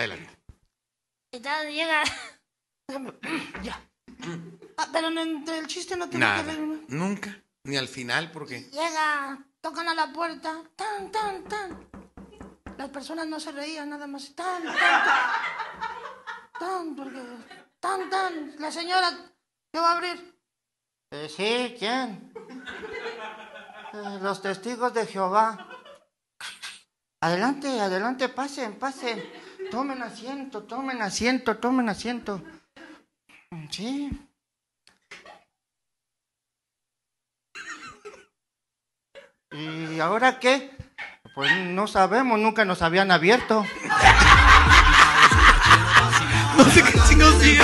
Adelante. Y tal, llega. Ya. Ah, pero en- entre el chiste no tiene Nada. que ver. ¿no? Nunca. Ni al final, porque. Llega, tocan a la puerta, tan, tan, tan. Las personas no se reían nada más. Tan, tan, tan. Tan, porque. Tan, tan. La señora, ¿qué va a abrir? Eh, sí, ¿quién? Eh, los testigos de Jehová. Adelante, adelante, pasen, pasen. Tomen asiento, tomen asiento, tomen asiento. Sí. ¿Y ahora qué? Pues no sabemos, nunca nos habían abierto. No sé qué chingos sigue.